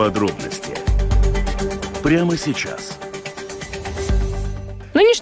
Подробности прямо сейчас.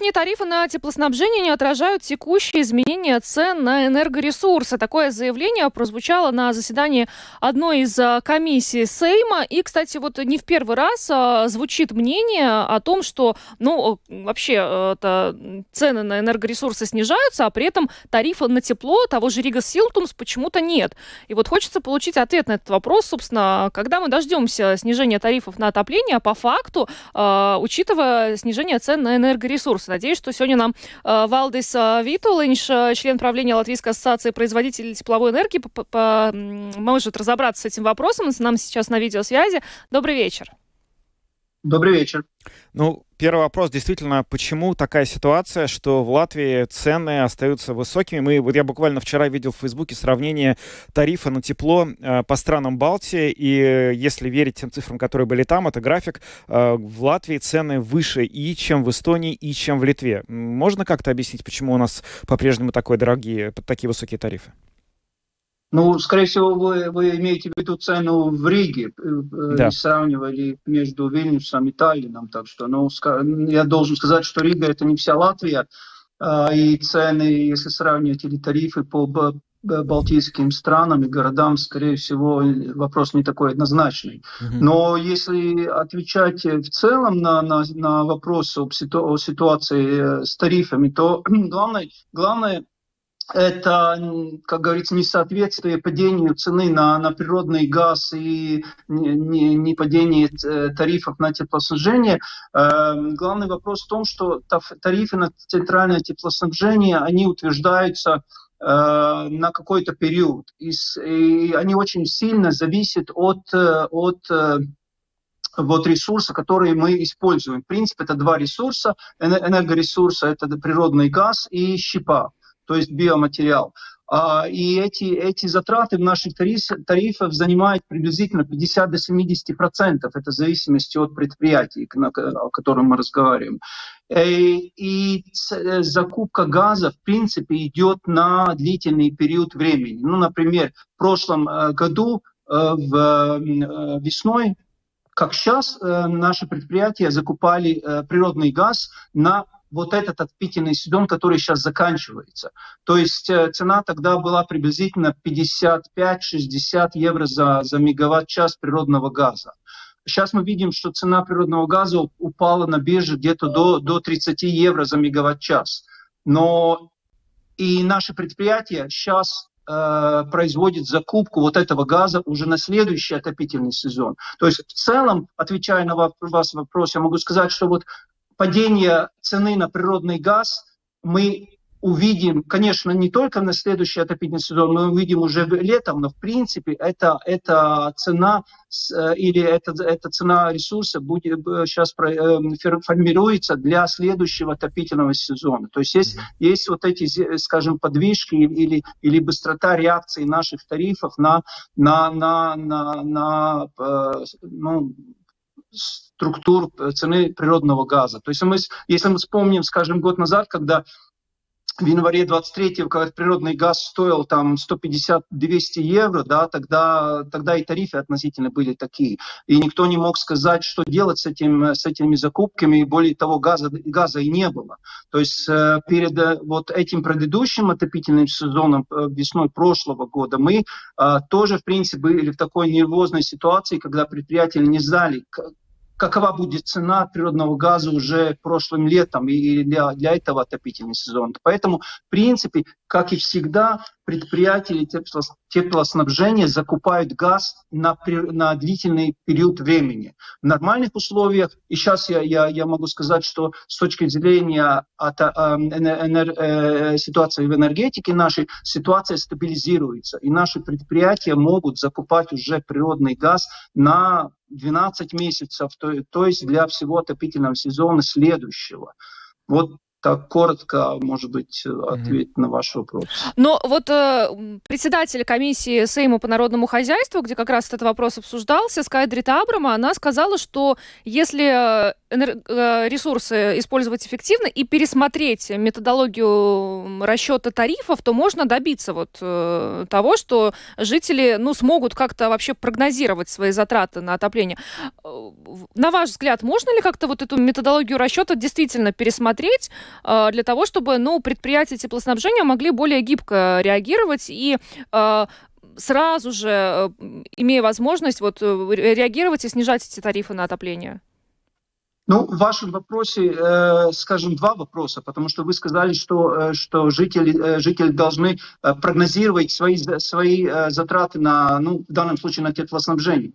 Нынешние тарифы на теплоснабжение не отражают текущие изменения цен на энергоресурсы. Такое заявление прозвучало на заседании одной из а, комиссий Сейма. И, кстати, вот не в первый раз а, звучит мнение о том, что, ну, вообще, это, цены на энергоресурсы снижаются, а при этом тарифы на тепло того же Рига Силтумс почему-то нет. И вот хочется получить ответ на этот вопрос, собственно, когда мы дождемся снижения тарифов на отопление, а по факту, учитывая снижение цен на энергоресурсы, ресурсы. Надеюсь, что сегодня нам э, Валдис э, Витулинш, э, член правления Латвийской ассоциации производителей тепловой энергии, может разобраться с этим вопросом. С нами сейчас на видеосвязи. Добрый вечер. Добрый вечер. Ну, первый вопрос, действительно, почему такая ситуация, что в Латвии цены остаются высокими? Мы, вот я буквально вчера видел в Фейсбуке сравнение тарифа на тепло э, по странам Балтии, и если верить тем цифрам, которые были там, это график, э, в Латвии цены выше и чем в Эстонии, и чем в Литве. Можно как-то объяснить, почему у нас по-прежнему такой дорогие, такие высокие тарифы? Ну, скорее всего, вы, вы имеете в виду цену в Риге, э, да. сравнивали между Вильнюсом и Таллином. Так что, ну, я должен сказать, что Рига это не вся Латвия, а, и цены, если сравнивать или тарифы по балтийским странам и городам, скорее всего, вопрос не такой однозначный. Mm-hmm. Но если отвечать в целом на, на, на вопрос об ситу, о ситуации с тарифами, то главное, главное это, как говорится, несоответствие падению цены на, на природный газ и не, не, падение э, тарифов на теплоснабжение. Э, главный вопрос в том, что тарифы на центральное теплоснабжение, они утверждаются э, на какой-то период. И, и они очень сильно зависят от, от вот ресурса, которые мы используем. В принципе, это два ресурса. Энергоресурса – это природный газ и щепа то есть биоматериал. А, и эти, эти затраты в наших тарифах занимают приблизительно 50 до 70 процентов. Это в зависимости от предприятий, о котором мы разговариваем. Э, и э, закупка газа, в принципе, идет на длительный период времени. Ну, например, в прошлом э, году в весной как сейчас наши предприятия закупали природный газ на вот этот отпительный сезон, который сейчас заканчивается. То есть э, цена тогда была приблизительно 55-60 евро за, за мегаватт-час природного газа. Сейчас мы видим, что цена природного газа упала на бирже где-то до, до 30 евро за мегаватт-час. Но и наши предприятия сейчас э, производят закупку вот этого газа уже на следующий отопительный сезон. То есть в целом, отвечая на ваш вопрос, я могу сказать, что вот падение цены на природный газ мы увидим, конечно, не только на следующий отопительный сезон, мы увидим уже летом, но в принципе это, это цена э, или это, эта цена ресурса будет сейчас э, э, формируется для следующего отопительного сезона. То есть есть, есть вот эти, скажем, подвижки или, или быстрота реакции наших тарифов на, на, на, на, на ну, структур цены природного газа. То есть мы, если мы вспомним, скажем, год назад, когда в январе 23-го, когда природный газ стоил там 150-200 евро, да, тогда, тогда и тарифы относительно были такие. И никто не мог сказать, что делать с, этим, с этими закупками, и более того, газа, газа и не было. То есть э, перед э, вот этим предыдущим отопительным сезоном э, весной прошлого года мы тоже, в принципе, были в такой нервозной ситуации, когда предприятия не знали, какова будет цена природного газа уже прошлым летом и для, для этого отопительный сезон. Поэтому, в принципе, как и всегда, предприятия теплоснабжения закупают газ на, на длительный период времени. В нормальных условиях, и сейчас я, я, я могу сказать, что с точки зрения от, э, энер, э, ситуации в энергетике нашей, ситуация стабилизируется, и наши предприятия могут закупать уже природный газ на 12 месяцев, то, то есть для всего отопительного сезона следующего. Вот так коротко, может быть, ответить mm-hmm. на ваш вопрос. Но вот э, председатель комиссии Сейма по народному хозяйству, где как раз этот вопрос обсуждался, Скайдрита Абрама, она сказала, что если э, э, ресурсы использовать эффективно и пересмотреть методологию расчета тарифов, то можно добиться вот э, того, что жители ну, смогут как-то вообще прогнозировать свои затраты на отопление. Э, на ваш взгляд, можно ли как-то вот эту методологию расчета действительно пересмотреть, Э, для того, чтобы ну, предприятия теплоснабжения могли более гибко реагировать и э, сразу же, э, имея возможность вот, реагировать и снижать эти тарифы на отопление? Ну, в вашем вопросе, э, скажем, два вопроса, потому что вы сказали, что, что жители, жители должны прогнозировать свои, свои затраты на, ну, в данном случае на теплоснабжение.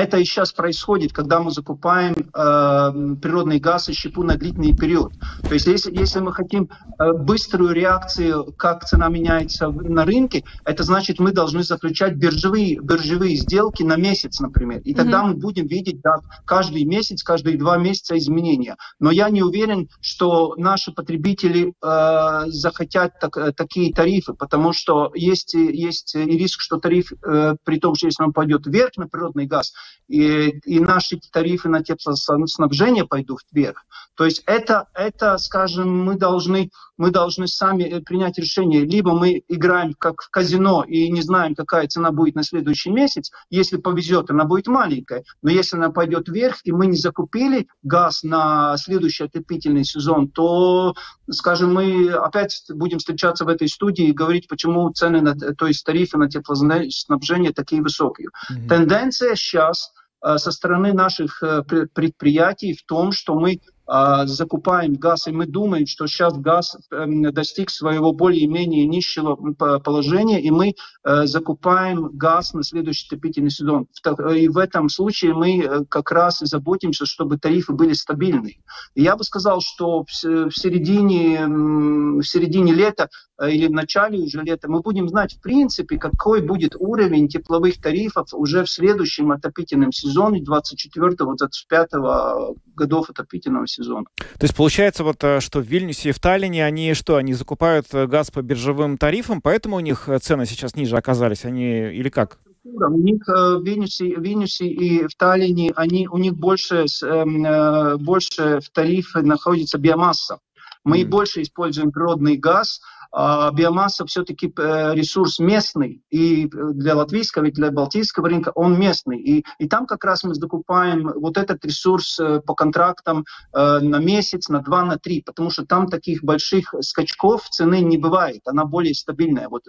Это и сейчас происходит, когда мы закупаем э, природный газ и щепу на длительный период. То есть если, если мы хотим э, быструю реакцию, как цена меняется на рынке, это значит, мы должны заключать биржевые, биржевые сделки на месяц, например. И тогда mm-hmm. мы будем видеть да, каждый месяц, каждые два месяца изменения. Но я не уверен, что наши потребители э, захотят так, э, такие тарифы, потому что есть, есть и риск, что тариф, э, при том, что если он пойдет вверх на природный газ, и, и наши тарифы на теплоснабжение пойдут вверх. То есть это, это, скажем, мы должны, мы должны сами э, принять решение. Либо мы играем как в казино и не знаем, какая цена будет на следующий месяц. Если повезет, она будет маленькая. Но если она пойдет вверх, и мы не закупили газ на следующий отопительный сезон, то, скажем, мы опять будем встречаться в этой студии и говорить, почему цены, на, то есть тарифы на теплоснабжение такие высокие. Mm-hmm. Тенденция сейчас со стороны наших э, предприятий в том, что мы а, закупаем газ, и мы думаем, что сейчас газ эм, достиг своего более-менее низшего положения, и мы э, закупаем газ на следующий отопительный сезон. И в этом случае мы э, как раз и заботимся, чтобы тарифы были стабильны. Я бы сказал, что в середине, в середине лета э, или в начале уже лета мы будем знать в принципе, какой будет уровень тепловых тарифов уже в следующем отопительном сезоне 24-25 годов отопительного сезона. То есть получается вот, э, что в Вильнюсе и в Таллине они что, они закупают э, газ по биржевым тарифам, поэтому у них э, цены сейчас ниже оказались, они или как? У них в Вильнюсе, в Вильнюсе и в Таллине они, у них больше, эм, больше в тарифе находится биомасса. Мы mm. больше используем природный газ, биомасса все-таки э, ресурс местный, и для латвийского, и для балтийского рынка он местный. И, и там как раз мы закупаем вот этот ресурс э, по контрактам э, на месяц, на два, на три, потому что там таких больших скачков цены не бывает, она более стабильная, вот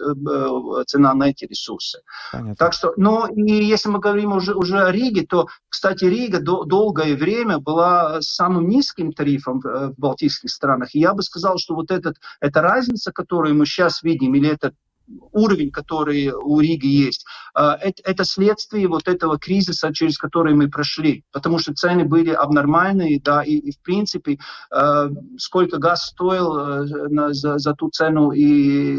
цена на эти ресурсы. Понятно. Так что, но и если мы говорим уже, уже о Риге, то, кстати, Рига до, долгое время была самым низким тарифом в, в балтийских странах. И я бы сказал, что вот этот, эта разница, которая которую мы сейчас видим, или этот уровень, который у Риги есть, а, это, следствие вот этого кризиса, через который мы прошли, потому что цены были абнормальные, да, и, и в принципе, а, сколько газ стоил э, за, за ту цену, и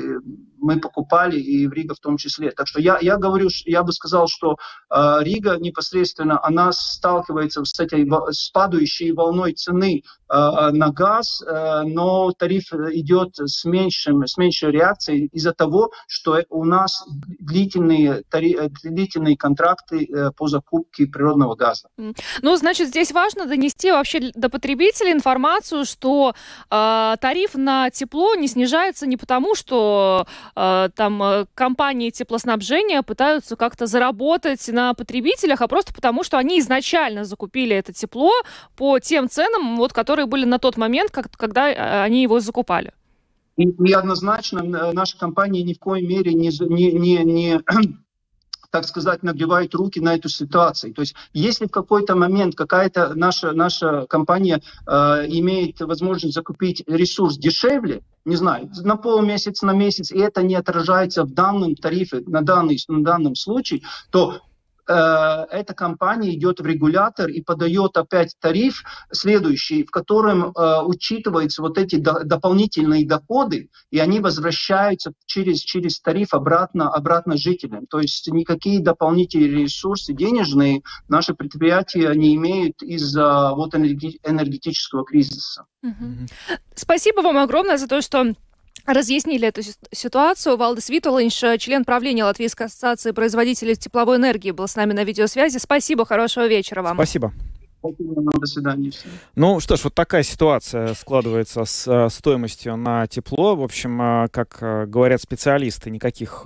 мы покупали, и в Рига в том числе. Так что я, я говорю, я бы сказал, что э, Рига непосредственно, она сталкивается с этой с падающей волной цены э, на газ, э, но тариф идет с, меньшим, с меньшей реакцией из-за того, что у нас длительные, тари, длительные контракты э, по закупке природного газа. Ну, значит, здесь важно донести вообще до потребителей информацию, что э, тариф на тепло не снижается не потому, что Э, там э, компании теплоснабжения пытаются как-то заработать на потребителях, а просто потому, что они изначально закупили это тепло по тем ценам, вот, которые были на тот момент, как, когда э, они его закупали. И, и однозначно наша компания ни в коей мере не, не, не, не так сказать, нагревают руки на эту ситуацию. То есть если в какой-то момент какая-то наша, наша компания э, имеет возможность закупить ресурс дешевле, не знаю, на полмесяца, на месяц, и это не отражается в данном тарифе, на, данный, на данном случае, то эта компания идет в регулятор и подает опять тариф следующий, в котором э, учитываются вот эти до, дополнительные доходы, и они возвращаются через, через тариф обратно, обратно жителям. То есть никакие дополнительные ресурсы денежные наши предприятия не имеют из-за вот энергетического кризиса. Угу. Спасибо вам огромное за то, что разъяснили эту ситуацию. Валдес Витулинш, член правления Латвийской ассоциации производителей тепловой энергии, был с нами на видеосвязи. Спасибо, хорошего вечера вам. Спасибо. До свидания. Ну что ж, вот такая ситуация складывается с э, стоимостью на тепло. В общем, э, как э, говорят специалисты, никаких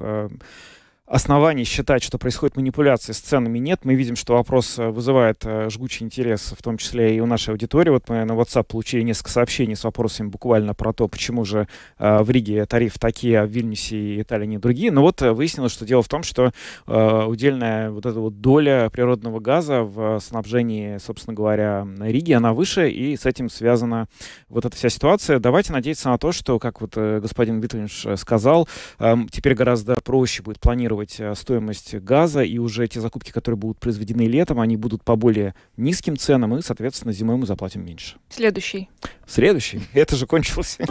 оснований считать, что происходит манипуляции с ценами нет. Мы видим, что вопрос э, вызывает э, жгучий интерес, в том числе и у нашей аудитории. Вот мы на WhatsApp получили несколько сообщений с вопросами буквально про то, почему же э, в Риге тарифы такие, а в Вильнюсе и Италии другие. Но вот выяснилось, что дело в том, что удельная вот эта вот доля природного газа в снабжении, собственно говоря, Риги, она выше, и с этим связана вот эта вся ситуация. Давайте надеяться на то, что, как вот господин Витвинш сказал, эм, теперь гораздо проще будет планировать регулировать э, стоимость газа, и уже те закупки, которые будут произведены летом, они будут по более низким ценам, и, соответственно, зимой мы заплатим меньше. Следующий. Следующий. Это же кончился.